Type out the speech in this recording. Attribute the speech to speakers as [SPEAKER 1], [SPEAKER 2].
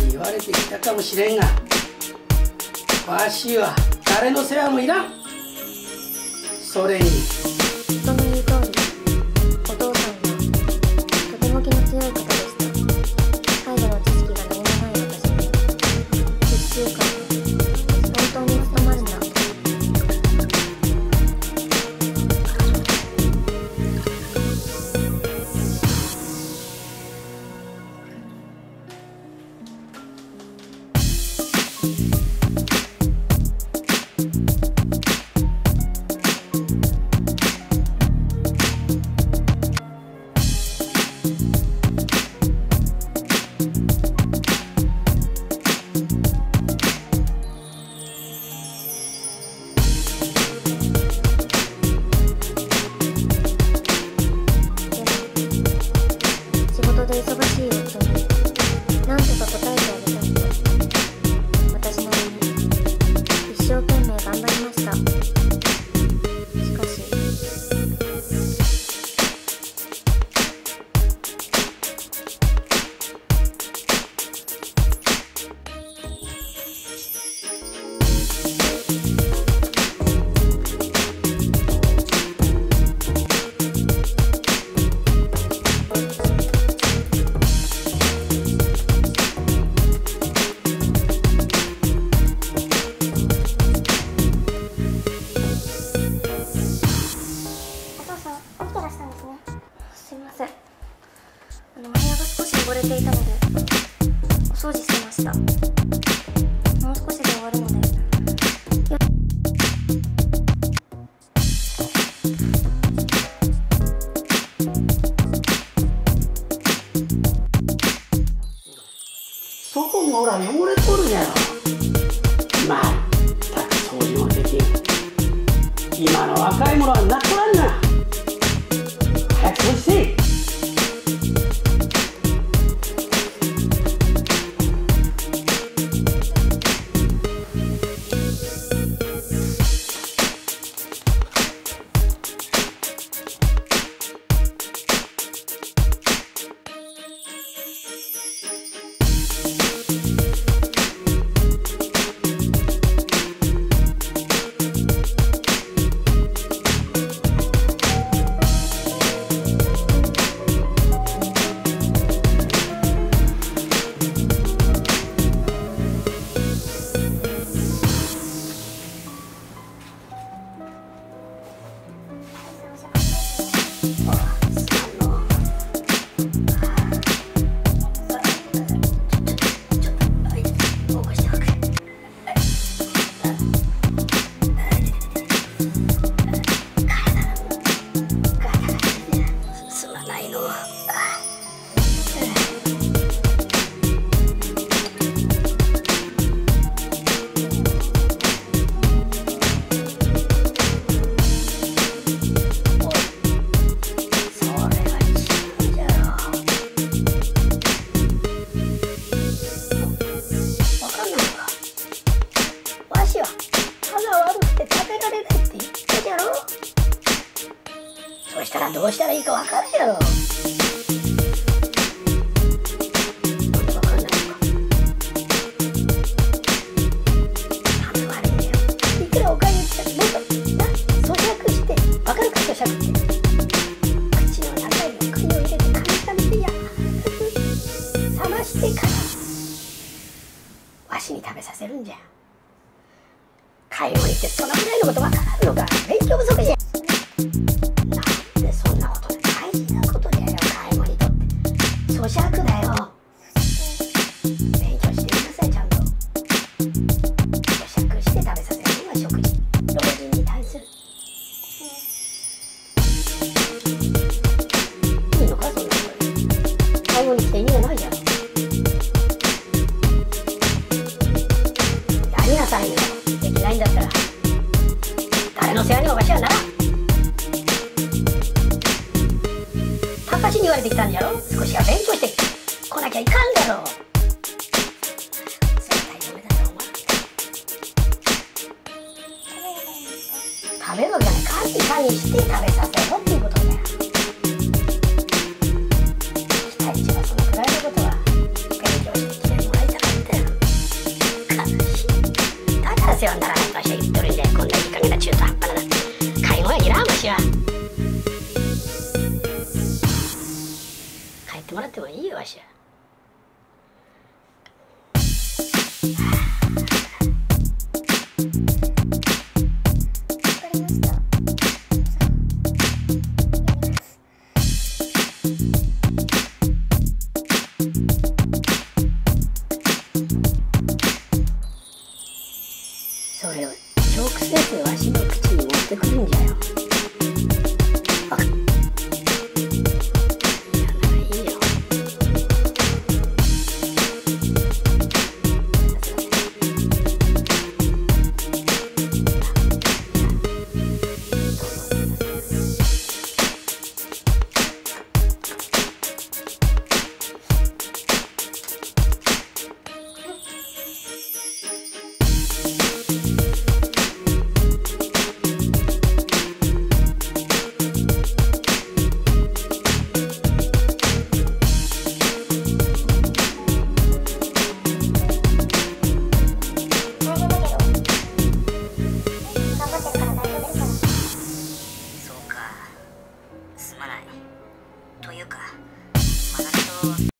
[SPEAKER 1] に言われてきたかもしれんがわしは誰の世話もいらん。それに
[SPEAKER 2] 認めに行こわるので
[SPEAKER 1] そこもほら汚れとるやろまったく掃除もできん今の若い者はな
[SPEAKER 3] したらどうしたらいいかわかるやろ。なんない。や。冷ましてからわしに食べさせるんじゃ。介護にってそのぐらいのことわからんのか。勉強不足じゃ。って咀嚼だよ。勉強してくださいちゃんと。咀嚼して食べさせるのが食事。老人に対する。いいのか？そんなこと介護に来て意味がないじゃん。れてきたんやろ？少しは勉強して来なきゃいかんだろ絶対ダメだよお前食べるわけじゃない管理管理して食べさせろっていうことだよってもらってもいいよわし。それを直接わしの口に持ってくるんじゃ